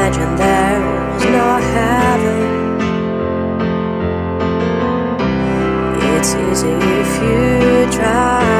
imagine there was no heaven. It's easy if you try.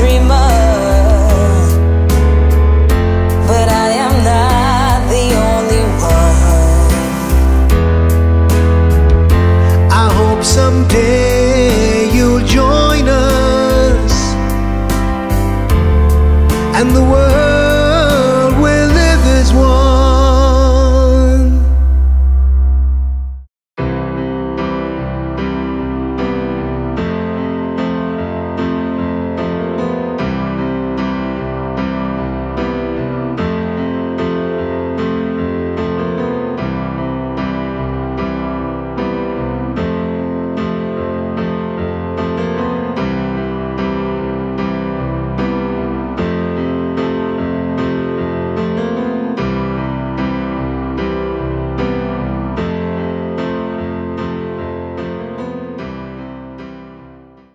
dreamer.